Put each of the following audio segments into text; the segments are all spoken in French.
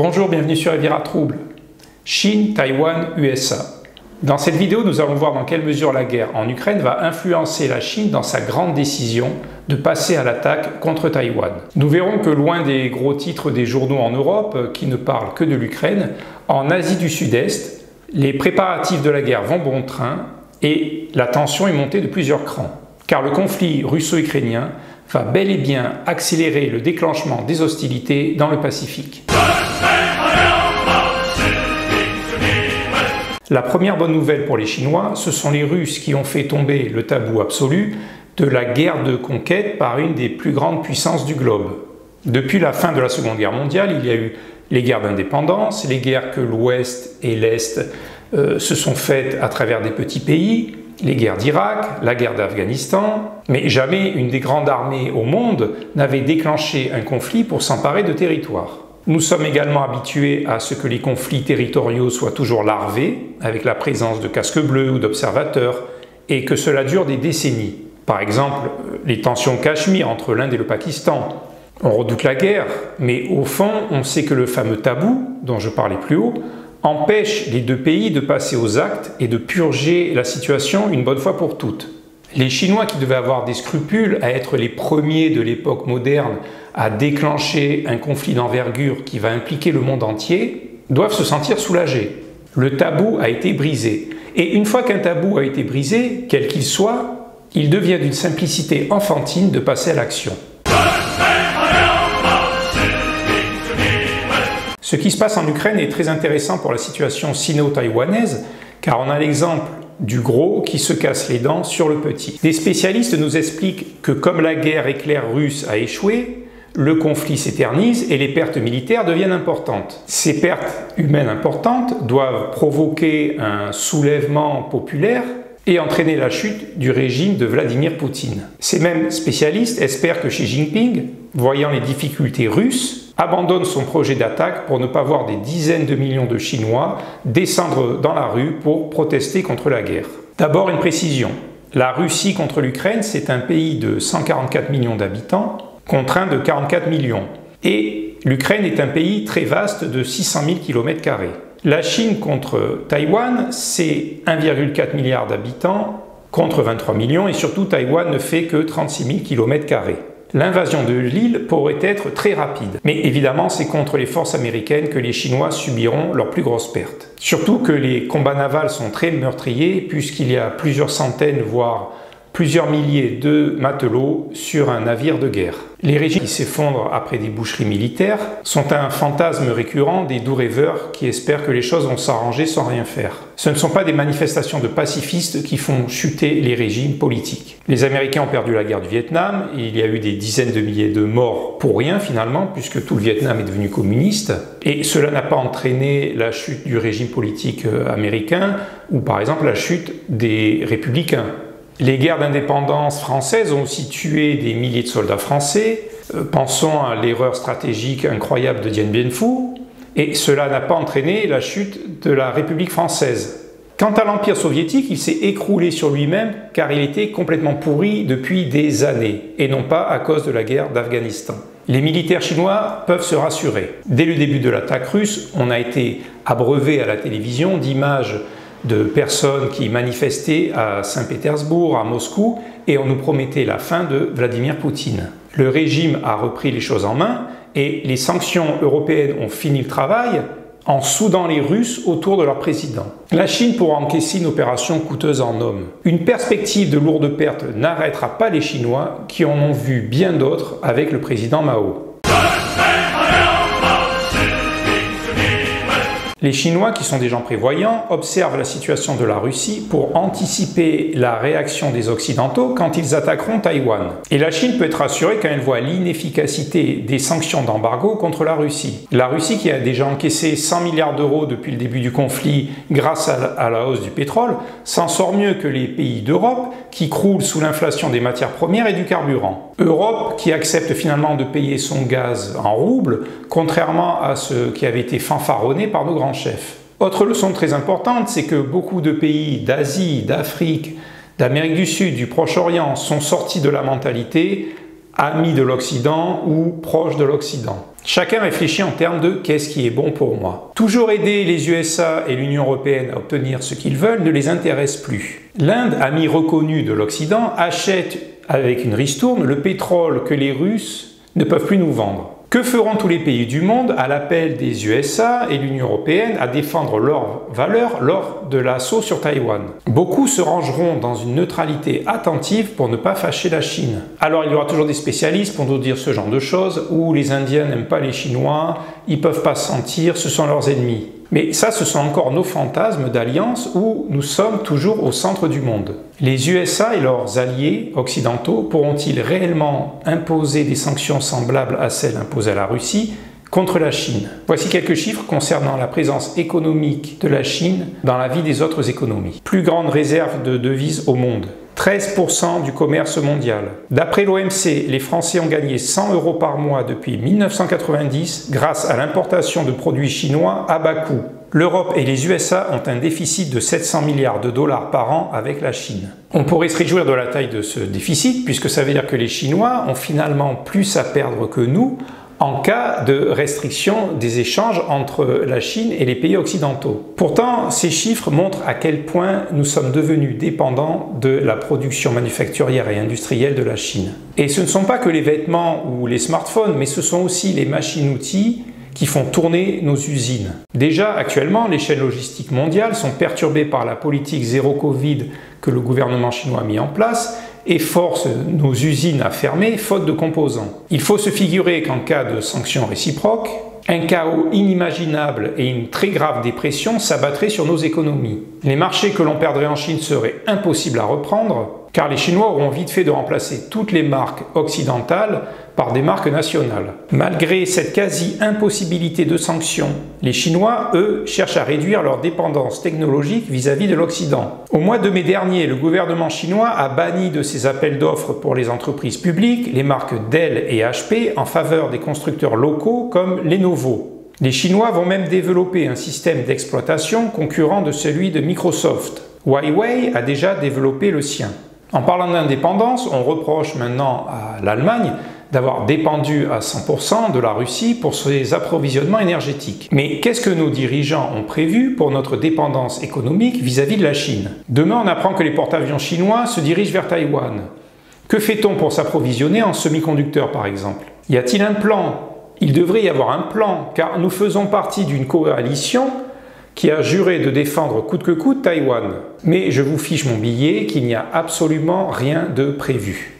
Bonjour, bienvenue sur Evira Trouble. Chine, Taïwan, USA. Dans cette vidéo, nous allons voir dans quelle mesure la guerre en Ukraine va influencer la Chine dans sa grande décision de passer à l'attaque contre Taïwan. Nous verrons que loin des gros titres des journaux en Europe qui ne parlent que de l'Ukraine, en Asie du Sud-Est, les préparatifs de la guerre vont bon train et la tension est montée de plusieurs crans. Car le conflit russo-ukrainien va bel et bien accélérer le déclenchement des hostilités dans le Pacifique. La première bonne nouvelle pour les Chinois, ce sont les Russes qui ont fait tomber le tabou absolu de la guerre de conquête par une des plus grandes puissances du globe. Depuis la fin de la Seconde Guerre mondiale, il y a eu les guerres d'indépendance, les guerres que l'Ouest et l'Est euh, se sont faites à travers des petits pays, les guerres d'Irak, la guerre d'Afghanistan, mais jamais une des grandes armées au monde n'avait déclenché un conflit pour s'emparer de territoires. Nous sommes également habitués à ce que les conflits territoriaux soient toujours larvés, avec la présence de casques bleus ou d'observateurs, et que cela dure des décennies. Par exemple, les tensions Cachemire entre l'Inde et le Pakistan. On redoute la guerre, mais au fond, on sait que le fameux tabou, dont je parlais plus haut, empêche les deux pays de passer aux actes et de purger la situation une bonne fois pour toutes. Les Chinois qui devaient avoir des scrupules à être les premiers de l'époque moderne à déclencher un conflit d'envergure qui va impliquer le monde entier, doivent se sentir soulagés. Le tabou a été brisé. Et une fois qu'un tabou a été brisé, quel qu'il soit, il devient d'une simplicité enfantine de passer à l'action. Ce qui se passe en Ukraine est très intéressant pour la situation sino-taïwanaise, car on a l'exemple du gros qui se casse les dents sur le petit. Des spécialistes nous expliquent que comme la guerre éclair russe a échoué, le conflit s'éternise et les pertes militaires deviennent importantes. Ces pertes humaines importantes doivent provoquer un soulèvement populaire et entraîner la chute du régime de Vladimir Poutine. Ces mêmes spécialistes espèrent que Xi Jinping, voyant les difficultés russes, abandonne son projet d'attaque pour ne pas voir des dizaines de millions de Chinois descendre dans la rue pour protester contre la guerre. D'abord une précision. La Russie contre l'Ukraine, c'est un pays de 144 millions d'habitants contre un de 44 millions. Et l'Ukraine est un pays très vaste de 600 000 km. La Chine contre Taïwan, c'est 1,4 milliard d'habitants contre 23 millions et surtout Taïwan ne fait que 36 000 km l'invasion de l'île pourrait être très rapide. Mais évidemment, c'est contre les forces américaines que les Chinois subiront leurs plus grosses pertes. Surtout que les combats navals sont très meurtriers, puisqu'il y a plusieurs centaines, voire plusieurs milliers de matelots sur un navire de guerre. Les régimes qui s'effondrent après des boucheries militaires sont un fantasme récurrent des doux rêveurs qui espèrent que les choses vont s'arranger sans rien faire. Ce ne sont pas des manifestations de pacifistes qui font chuter les régimes politiques. Les Américains ont perdu la guerre du Vietnam, il y a eu des dizaines de milliers de morts pour rien finalement, puisque tout le Vietnam est devenu communiste, et cela n'a pas entraîné la chute du régime politique euh, américain, ou par exemple la chute des républicains. Les guerres d'indépendance françaises ont aussi tué des milliers de soldats français. Euh, pensons à l'erreur stratégique incroyable de Dien Bien Phu, et cela n'a pas entraîné la chute de la République française. Quant à l'Empire soviétique, il s'est écroulé sur lui-même car il était complètement pourri depuis des années, et non pas à cause de la guerre d'Afghanistan. Les militaires chinois peuvent se rassurer. Dès le début de l'attaque russe, on a été abreuvé à la télévision d'images de personnes qui manifestaient à Saint-Pétersbourg, à Moscou, et on nous promettait la fin de Vladimir Poutine. Le régime a repris les choses en main et les sanctions européennes ont fini le travail en soudant les Russes autour de leur président. La Chine pourra encaisser une opération coûteuse en hommes. Une perspective de lourdes pertes n'arrêtera pas les Chinois qui en ont vu bien d'autres avec le président Mao. Les Chinois, qui sont des gens prévoyants, observent la situation de la Russie pour anticiper la réaction des Occidentaux quand ils attaqueront Taïwan. Et la Chine peut être rassurée quand elle voit l'inefficacité des sanctions d'embargo contre la Russie. La Russie, qui a déjà encaissé 100 milliards d'euros depuis le début du conflit grâce à la hausse du pétrole, s'en sort mieux que les pays d'Europe qui croulent sous l'inflation des matières premières et du carburant. Europe qui accepte finalement de payer son gaz en roubles, contrairement à ce qui avait été fanfaronné par nos grands chef. Autre leçon très importante, c'est que beaucoup de pays d'Asie, d'Afrique, d'Amérique du Sud, du Proche-Orient sont sortis de la mentalité amis de l'Occident ou proches de l'Occident. Chacun réfléchit en termes de qu'est-ce qui est bon pour moi. Toujours aider les USA et l'Union européenne à obtenir ce qu'ils veulent ne les intéresse plus. L'Inde, ami reconnu de l'Occident, achète avec une ristourne le pétrole que les Russes ne peuvent plus nous vendre. Que feront tous les pays du monde à l'appel des USA et l'Union européenne à défendre leurs valeurs lors de l'assaut sur Taïwan? Beaucoup se rangeront dans une neutralité attentive pour ne pas fâcher la Chine. Alors il y aura toujours des spécialistes pour nous dire ce genre de choses, où les Indiens n'aiment pas les Chinois, ils peuvent pas sentir, ce sont leurs ennemis. Mais ça, ce sont encore nos fantasmes d'alliance où nous sommes toujours au centre du monde. Les USA et leurs alliés occidentaux pourront-ils réellement imposer des sanctions semblables à celles imposées à la Russie contre la Chine? Voici quelques chiffres concernant la présence économique de la Chine dans la vie des autres économies. Plus grande réserve de devises au monde. 13% du commerce mondial. D'après l'OMC, les Français ont gagné 100 euros par mois depuis 1990 grâce à l'importation de produits chinois à bas coût. L'Europe et les USA ont un déficit de 700 milliards de dollars par an avec la Chine. On pourrait se réjouir de la taille de ce déficit puisque ça veut dire que les Chinois ont finalement plus à perdre que nous en cas de restriction des échanges entre la Chine et les pays occidentaux. Pourtant, ces chiffres montrent à quel point nous sommes devenus dépendants de la production manufacturière et industrielle de la Chine. Et ce ne sont pas que les vêtements ou les smartphones, mais ce sont aussi les machines-outils qui font tourner nos usines. Déjà, actuellement, les chaînes logistiques mondiales sont perturbées par la politique zéro Covid que le gouvernement chinois a mis en place et force nos usines à fermer faute de composants. Il faut se figurer qu'en cas de sanctions réciproques, un chaos inimaginable et une très grave dépression s'abattraient sur nos économies. Les marchés que l'on perdrait en Chine seraient impossibles à reprendre, car les Chinois auront vite fait de remplacer toutes les marques occidentales par des marques nationales. Malgré cette quasi-impossibilité de sanctions, les Chinois, eux, cherchent à réduire leur dépendance technologique vis-à-vis de l'Occident. Au mois de mai dernier, le gouvernement chinois a banni de ses appels d'offres pour les entreprises publiques les marques Dell et HP en faveur des constructeurs locaux comme Lenovo. Les Chinois vont même développer un système d'exploitation concurrent de celui de Microsoft. Huawei a déjà développé le sien. En parlant d'indépendance, on reproche maintenant à l'Allemagne d'avoir dépendu à 100% de la Russie pour ses approvisionnements énergétiques. Mais qu'est-ce que nos dirigeants ont prévu pour notre dépendance économique vis-à-vis de la Chine? Demain, on apprend que les porte-avions chinois se dirigent vers Taïwan. Que fait-on pour s'approvisionner en semi-conducteurs, par exemple? Y a-t-il un plan? Il devrait y avoir un plan, car nous faisons partie d'une coalition qui a juré de défendre coûte que coûte Taïwan. Mais je vous fiche mon billet qu'il n'y a absolument rien de prévu.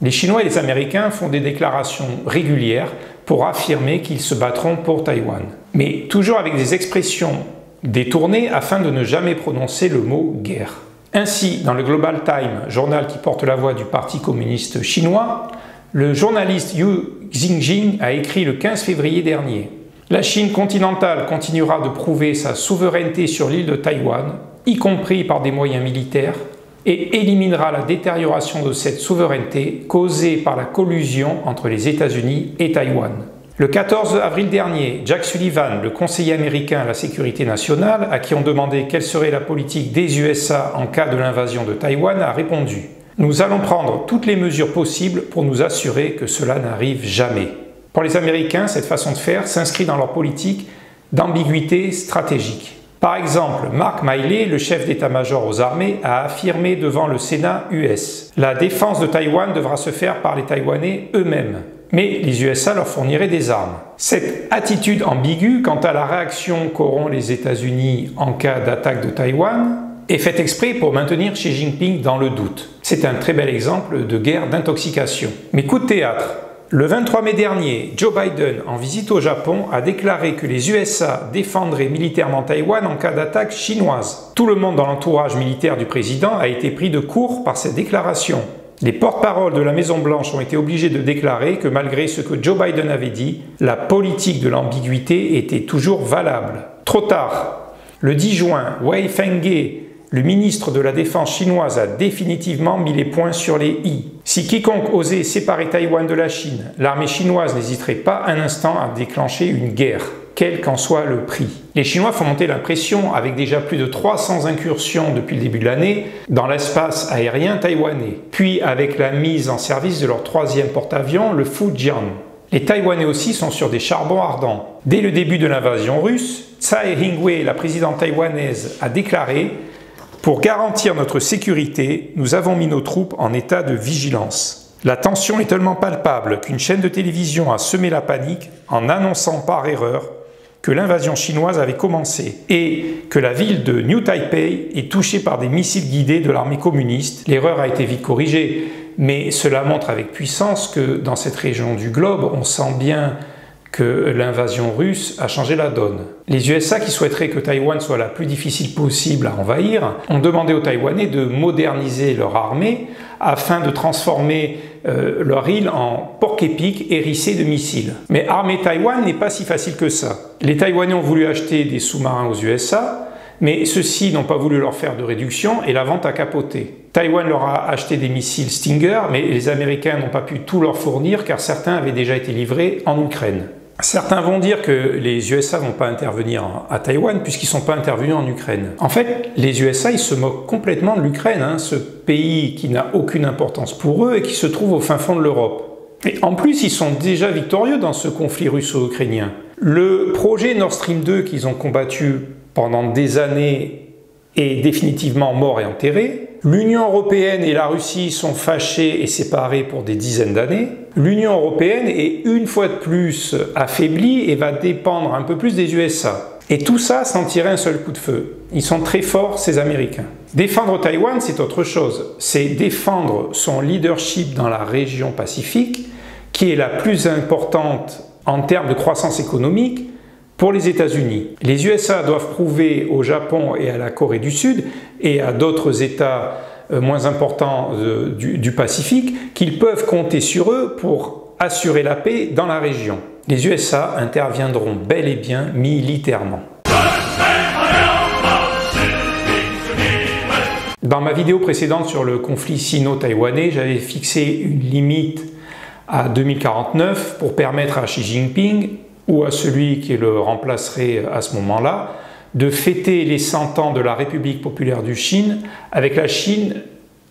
Les Chinois et les Américains font des déclarations régulières pour affirmer qu'ils se battront pour Taïwan, mais toujours avec des expressions détournées afin de ne jamais prononcer le mot guerre. Ainsi, dans le Global Time, journal qui porte la voix du Parti communiste chinois, le journaliste Yu Xinjing a écrit le 15 février dernier La Chine continentale continuera de prouver sa souveraineté sur l'île de Taïwan, y compris par des moyens militaires, et éliminera la détérioration de cette souveraineté causée par la collusion entre les États-Unis et Taïwan. Le 14 avril dernier, Jack Sullivan, le conseiller américain à la sécurité nationale, à qui on demandait quelle serait la politique des USA en cas de l'invasion de Taïwan, a répondu Nous allons prendre toutes les mesures possibles pour nous assurer que cela n'arrive jamais. Pour les Américains, cette façon de faire s'inscrit dans leur politique d'ambiguïté stratégique. Par exemple, Mark Miley, le chef d'état-major aux armées, a affirmé devant le Sénat US La défense de Taïwan devra se faire par les Taïwanais eux-mêmes. Mais les USA leur fourniraient des armes. Cette attitude ambiguë quant à la réaction qu'auront les États-Unis en cas d'attaque de Taïwan est faite exprès pour maintenir Xi Jinping dans le doute. C'est un très bel exemple de guerre d'intoxication. Mais coup de théâtre, le 23 mai dernier, Joe Biden, en visite au Japon, a déclaré que les USA défendraient militairement Taïwan en cas d'attaque chinoise. Tout le monde dans l'entourage militaire du président a été pris de court par cette déclaration. Les porte-paroles de la Maison-Blanche ont été obligés de déclarer que malgré ce que Joe Biden avait dit, la politique de l'ambiguïté était toujours valable. Trop tard. Le 10 juin, Wei Fenghe, le ministre de la Défense chinoise a définitivement mis les points sur les i. Si quiconque osait séparer Taïwan de la Chine, l'armée chinoise n'hésiterait pas un instant à déclencher une guerre. quel qu'en soit le prix. Les Chinois font monter la pression avec déjà plus de 300 incursions depuis le début de l'année dans l'espace aérien taïwanais, puis avec la mise en service de leur troisième porte-avions, le Fujian. Les Taïwanais aussi sont sur des charbons ardents. Dès le début de l'invasion russe, Tsai Ing-wen, la présidente taïwanaise, a déclaré Pour garantir notre sécurité, nous avons mis nos troupes en état de vigilance. La tension est tellement palpable qu'une chaîne de télévision a semé la panique en annonçant par erreur que l'invasion chinoise avait commencé et que la ville de New Taipei est touchée par des missiles guidés de l'armée communiste. L'erreur a été vite corrigée mais cela montre avec puissance que dans cette région du globe, on sent bien que l'invasion russe a changé la donne. Les USA, qui souhaiteraient que Taïwan soit la plus difficile possible à envahir, ont demandé aux Taïwanais de moderniser leur armée afin de transformer euh, leur île en porc-épic hérissé de missiles. Mais armer Taïwan n'est pas si facile que ça. Les Taïwanais ont voulu acheter des sous-marins aux USA, mais ceux-ci n'ont pas voulu leur faire de réduction et la vente a capoté. Taïwan leur a acheté des missiles Stinger, mais les Américains n'ont pas pu tout leur fournir car certains avaient déjà été livrés en Ukraine. Certains vont dire que les USA vont pas intervenir à Taïwan puisqu'ils sont pas intervenus en Ukraine. En fait, les USA, ils se moquent complètement de l'Ukraine, hein, ce pays qui n'a aucune importance pour eux et qui se trouve au fin fond de l'Europe. Et en plus, ils sont déjà victorieux dans ce conflit russo-ukrainien. Le projet Nord Stream 2 qu'ils ont combattu pendant des années est définitivement mort et enterré. L'Union européenne et la Russie sont fâchées et séparées pour des dizaines d'années. L'Union européenne est une fois de plus affaiblie et va dépendre un peu plus des USA. Et tout ça sans tirer un seul coup de feu. Ils sont très forts, ces Américains. Défendre Taïwan, c'est autre chose. C'est défendre son leadership dans la région Pacifique, qui est la plus importante en termes de croissance économique, pour les États-Unis, les USA doivent prouver au Japon et à la Corée du Sud et à d'autres États euh, moins importants euh, du, Pacifique qu'ils peuvent compter sur eux pour assurer la paix dans la région. Les USA interviendront bel et bien militairement. Dans ma vidéo précédente sur le conflit sino-taïwanais, j'avais fixé une limite à 2049 pour permettre à Xi Jinping ou à celui qui le remplacerait à ce moment-là, de fêter les 100 ans de la République populaire du Chine avec la Chine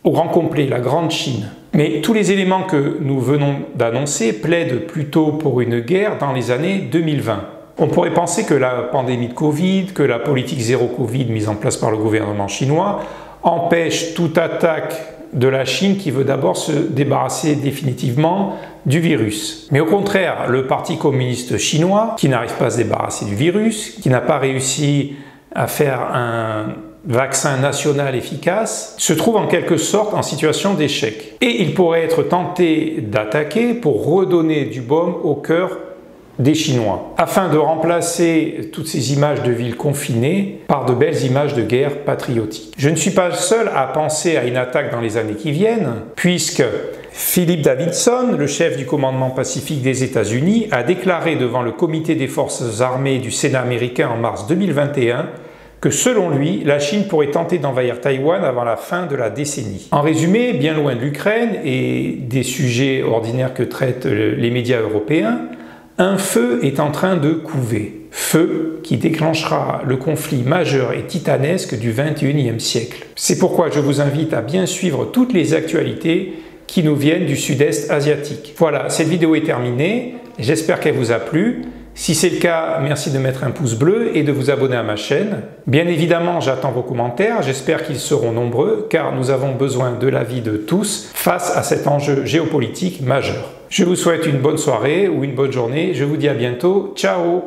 au grand complet, la grande Chine. Mais tous les éléments que nous venons d'annoncer plaident plutôt pour une guerre dans les années 2020. On pourrait penser que la pandémie de Covid, que la politique zéro Covid mise en place par le gouvernement chinois empêche toute attaque de la Chine qui veut d'abord se débarrasser définitivement du virus. Mais au contraire, le Parti communiste chinois, qui n'arrive pas à se débarrasser du virus, qui n'a pas réussi à faire un vaccin national efficace, se trouve en quelque sorte en situation d'échec. Et il pourrait être tenté d'attaquer pour redonner du baume au cœur des Chinois, afin de remplacer toutes ces images de villes confinées par de belles images de guerre patriotique. Je ne suis pas seul à penser à une attaque dans les années qui viennent, puisque Philip Davidson, le chef du commandement pacifique des États-Unis, a déclaré devant le comité des forces armées du Sénat américain en mars 2021 que selon lui, la Chine pourrait tenter d'envahir Taïwan avant la fin de la décennie. En résumé, bien loin de l'Ukraine et des sujets ordinaires que traitent les médias européens, un feu est en train de couver. Feu qui déclenchera le conflit majeur et titanesque du 21e siècle. C'est pourquoi je vous invite à bien suivre toutes les actualités qui nous viennent du sud-est asiatique. Voilà, cette vidéo est terminée. J'espère qu'elle vous a plu. Si c'est le cas, merci de mettre un pouce bleu et de vous abonner à ma chaîne. Bien évidemment, j'attends vos commentaires, j'espère qu'ils seront nombreux car nous avons besoin de l'avis de tous face à cet enjeu géopolitique majeur. Je vous souhaite une bonne soirée ou une bonne journée, je vous dis à bientôt, ciao